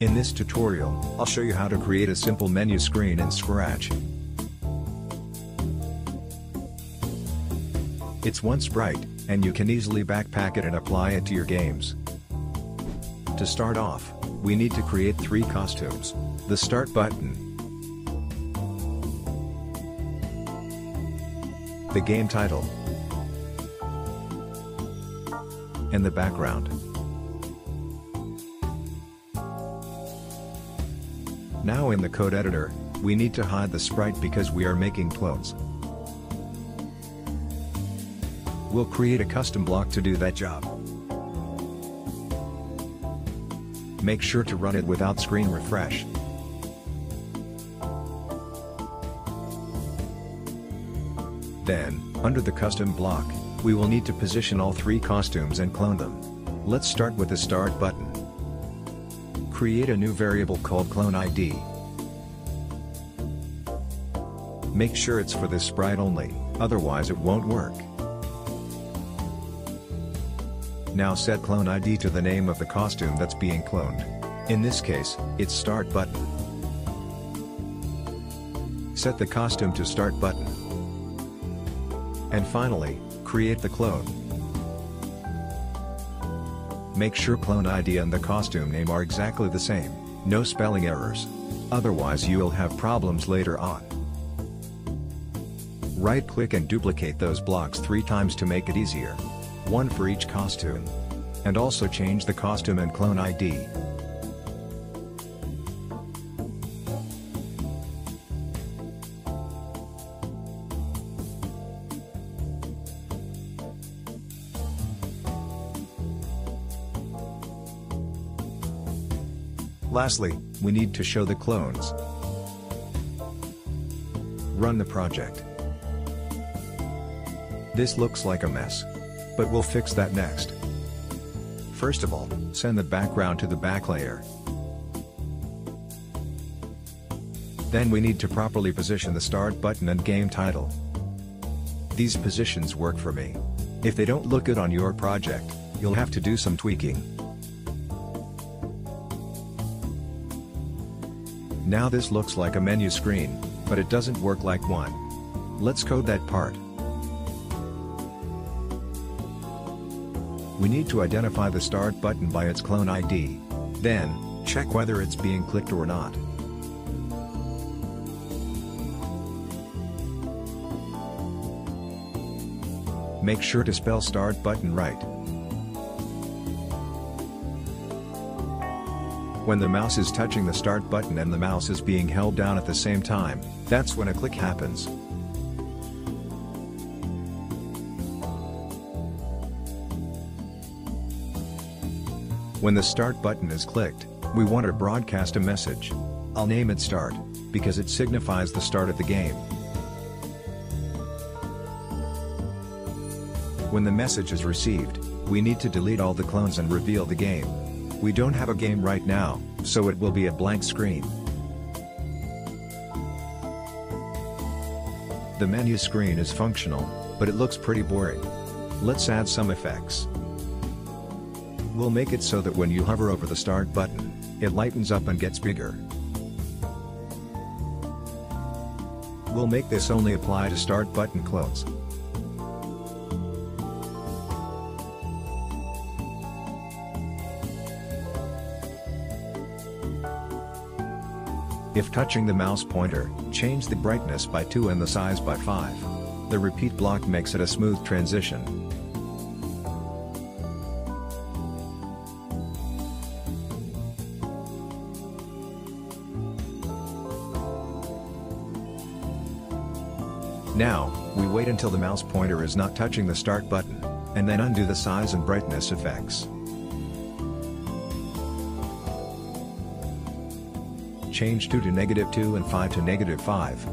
In this tutorial, I'll show you how to create a simple menu screen in Scratch. It's one sprite, and you can easily backpack it and apply it to your games. To start off, we need to create three costumes. The Start button, the game title, and the background. Now in the code editor, we need to hide the sprite because we are making clones. We'll create a custom block to do that job. Make sure to run it without screen refresh. Then, under the custom block, we will need to position all three costumes and clone them. Let's start with the start button. Create a new variable called clone ID. Make sure it's for this sprite only, otherwise it won't work. Now set clone ID to the name of the costume that's being cloned. In this case, it's start button. Set the costume to start button. And finally, create the clone. Make sure clone ID and the costume name are exactly the same, no spelling errors. Otherwise you'll have problems later on. Right-click and duplicate those blocks three times to make it easier. One for each costume. And also change the costume and clone ID. Lastly, we need to show the clones. Run the project. This looks like a mess. But we'll fix that next. First of all, send the background to the back layer. Then we need to properly position the start button and game title. These positions work for me. If they don't look good on your project, you'll have to do some tweaking. Now this looks like a menu screen, but it doesn't work like one. Let's code that part. We need to identify the start button by its clone ID. Then, check whether it's being clicked or not. Make sure to spell start button right. When the mouse is touching the start button and the mouse is being held down at the same time, that's when a click happens. When the start button is clicked, we want to broadcast a message. I'll name it start, because it signifies the start of the game. When the message is received, we need to delete all the clones and reveal the game. We don't have a game right now, so it will be a blank screen. The menu screen is functional, but it looks pretty boring. Let's add some effects. We'll make it so that when you hover over the start button, it lightens up and gets bigger. We'll make this only apply to start button clones. If touching the mouse pointer, change the brightness by 2 and the size by 5. The repeat block makes it a smooth transition. Now, we wait until the mouse pointer is not touching the start button, and then undo the size and brightness effects. Change 2 to negative 2 and 5 to negative 5.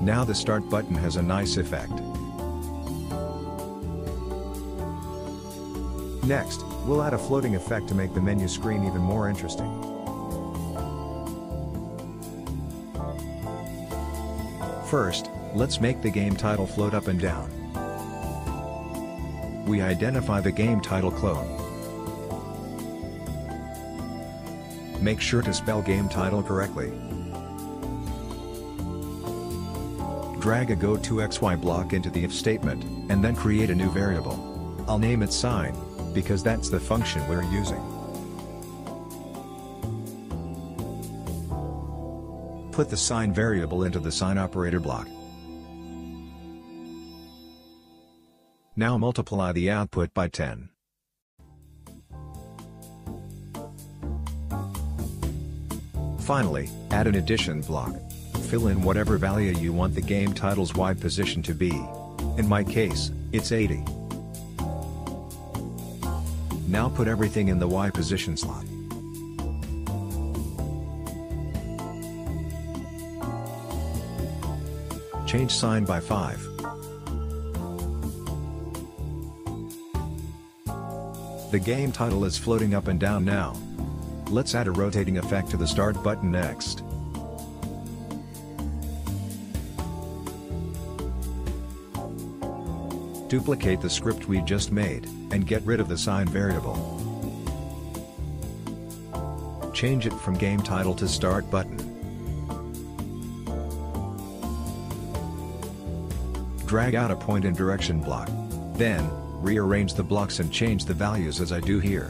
Now the start button has a nice effect. Next, we'll add a floating effect to make the menu screen even more interesting. First, let's make the game title float up and down. We identify the game title clone. Make sure to spell game title correctly. Drag a go2xy block into the if statement, and then create a new variable. I'll name it sine, because that's the function we're using. Put the sine variable into the sine operator block. Now multiply the output by 10. Finally, add an addition block. Fill in whatever value you want the game title's Y position to be. In my case, it's 80. Now put everything in the Y position slot. Change sine by 5. The game title is floating up and down now. Let's add a rotating effect to the start button next. Duplicate the script we just made, and get rid of the sine variable. Change it from game title to start button. Drag out a point and direction block. Then, rearrange the blocks and change the values as I do here.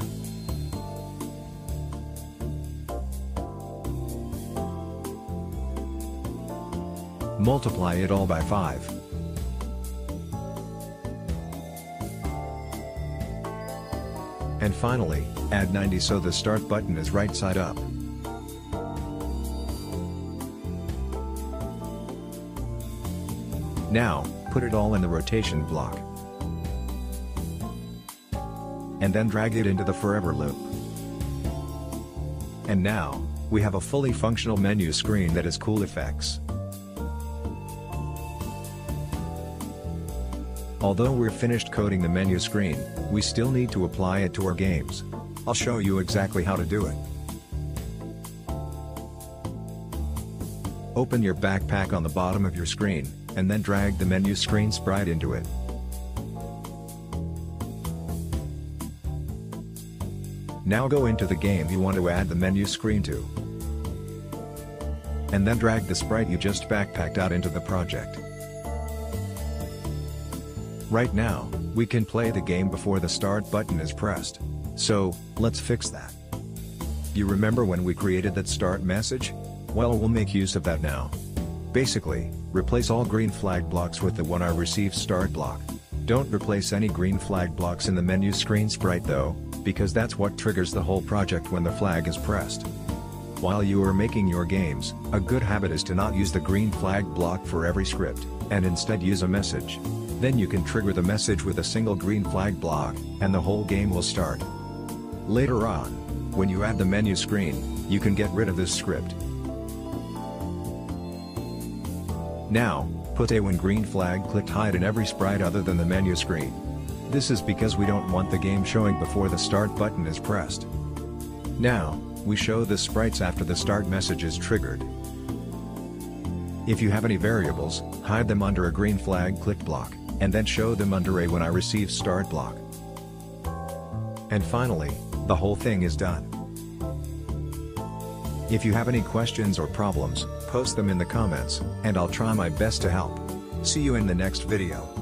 Multiply it all by 5. And finally, add 90 so the start button is right side up. Now, put it all in the rotation block. And then drag it into the forever loop. And now, we have a fully functional menu screen that has cool effects. Although we're finished coding the menu screen, we still need to apply it to our games. I'll show you exactly how to do it. Open your backpack on the bottom of your screen, and then drag the menu screen sprite into it. Now go into the game you want to add the menu screen to. And then drag the sprite you just backpacked out into the project. Right now, we can play the game before the start button is pressed. So, let's fix that. You remember when we created that start message? Well we'll make use of that now. Basically, replace all green flag blocks with the one I received start block. Don't replace any green flag blocks in the menu screen sprite though, because that's what triggers the whole project when the flag is pressed. While you are making your games, a good habit is to not use the green flag block for every script, and instead use a message. Then you can trigger the message with a single green flag block, and the whole game will start. Later on, when you add the menu screen, you can get rid of this script. Now, put a when green flag clicked hide in every sprite other than the menu screen. This is because we don't want the game showing before the start button is pressed. Now, we show the sprites after the start message is triggered. If you have any variables, hide them under a green flag clicked block and then show them under a when I receive start block. And finally, the whole thing is done. If you have any questions or problems, post them in the comments, and I'll try my best to help. See you in the next video.